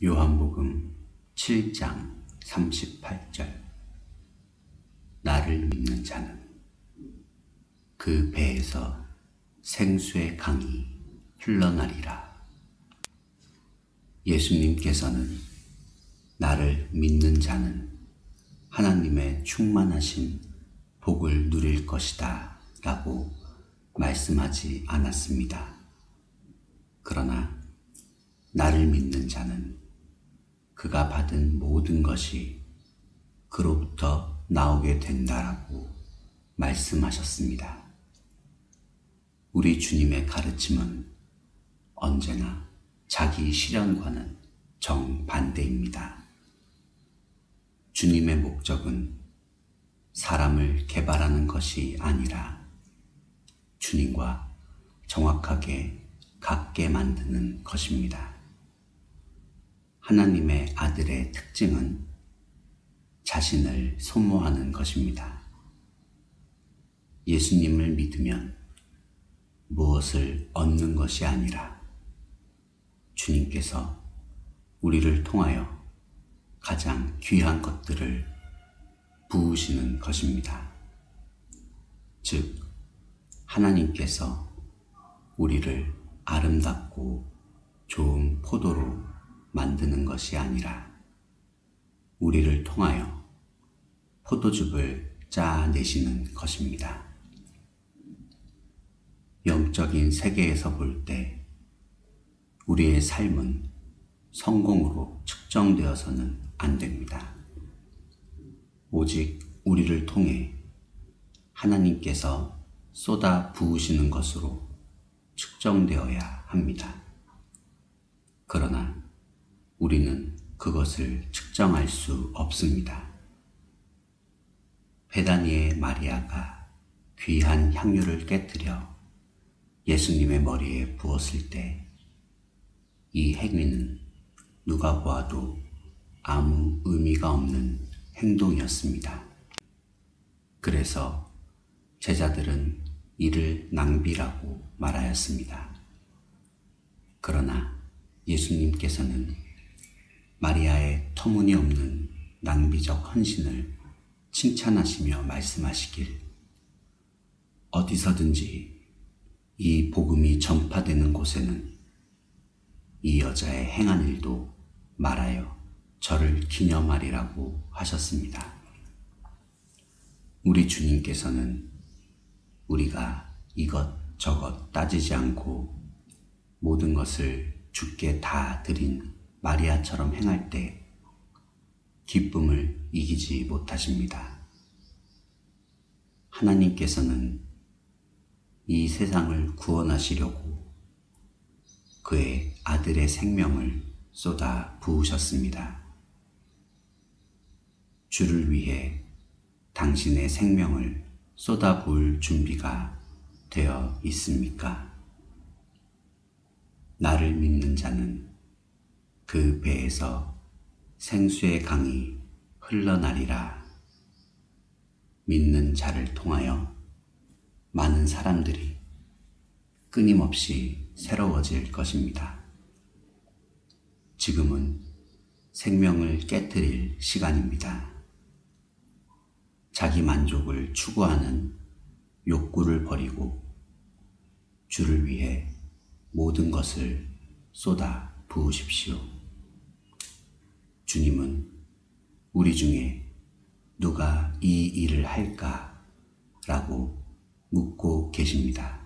요한복음 7장 38절 나를 믿는 자는 그 배에서 생수의 강이 흘러나리라. 예수님께서는 나를 믿는 자는 하나님의 충만하신 복을 누릴 것이다 라고 말씀하지 않았습니다. 그러나 나를 믿는 자는 그가 받은 모든 것이 그로부터 나오게 된다라고 말씀하셨습니다. 우리 주님의 가르침은 언제나 자기 실현과는 정반대입니다. 주님의 목적은 사람을 개발하는 것이 아니라 주님과 정확하게 같게 만드는 것입니다. 하나님의 아들의 특징은 자신을 소모하는 것입니다. 예수님을 믿으면 무엇을 얻는 것이 아니라 주님께서 우리를 통하여 가장 귀한 것들을 부으시는 것입니다. 즉, 하나님께서 우리를 아름답고 좋은 포도로 만드는 것이 아니라 우리를 통하여 포도즙을 짜내시는 것입니다. 영적인 세계에서 볼 때 우리의 삶은 성공으로 측정되어서는 안 됩니다. 오직 우리를 통해 하나님께서 쏟아 부으시는 것으로 측정되어야 합니다. 그러나 우리는 그것을 측정할 수 없습니다. 베다니의 마리아가 귀한 향유를 깨뜨려 예수님의 머리에 부었을 때 이 행위는 누가 보아도 아무 의미가 없는 행동이었습니다. 그래서 제자들은 이를 낭비라고 말하였습니다. 그러나 예수님께서는 마리아의 터무니없는 낭비적 헌신을 칭찬하시며 말씀하시길 어디서든지 이 복음이 전파되는 곳에는 이 여자의 행한 일도 말하여 저를 기념하리라고 하셨습니다. 우리 주님께서는 우리가 이것저것 따지지 않고 모든 것을 주께 다 드린 마리아처럼 행할 때 기쁨을 이기지 못하십니다. 하나님께서는 이 세상을 구원하시려고 그의 아들의 생명을 쏟아 부으셨습니다. 주를 위해 당신의 생명을 쏟아 부을 준비가 되어 있습니까? 나를 믿는 자는 그 배에서 생수의 강이 흘러나리라. 믿는 자를 통하여 많은 사람들이 끊임없이 새로워질 것입니다. 지금은 생명을 깨뜨릴 시간입니다. 자기 만족을 추구하는 욕구를 버리고 주를 위해 모든 것을 쏟아 부으십시오. 주님은 우리 중에 누가 이 일을 할까? 라고 묻고 계십니다.